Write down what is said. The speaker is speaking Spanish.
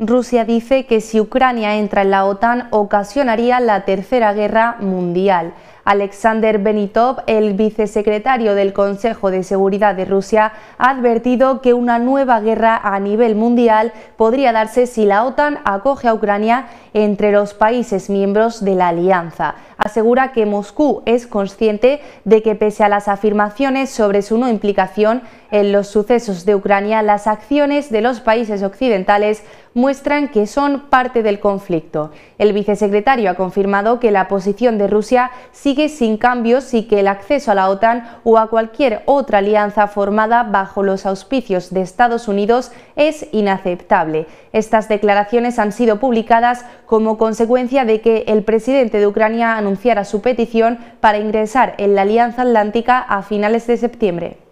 Rusia dice que si Ucrania entra en la OTAN ocasionaría la Tercera Guerra Mundial. Alexander Benitov, el vicesecretario del Consejo de Seguridad de Rusia, ha advertido que una nueva guerra a nivel mundial podría darse si la OTAN acoge a Ucrania entre los países miembros de la alianza. Asegura que Moscú es consciente de que pese a las afirmaciones sobre su no implicación en los sucesos de Ucrania, las acciones de los países occidentales muestran que son parte del conflicto. El vicesecretario ha confirmado que la posición de Rusia sigue sin cambios y que el acceso a la OTAN o a cualquier otra alianza formada bajo los auspicios de Estados Unidos es inaceptable. Estas declaraciones han sido publicadas como consecuencia de que el presidente de Ucrania anunciara su petición para ingresar en la Alianza Atlántica a finales de septiembre.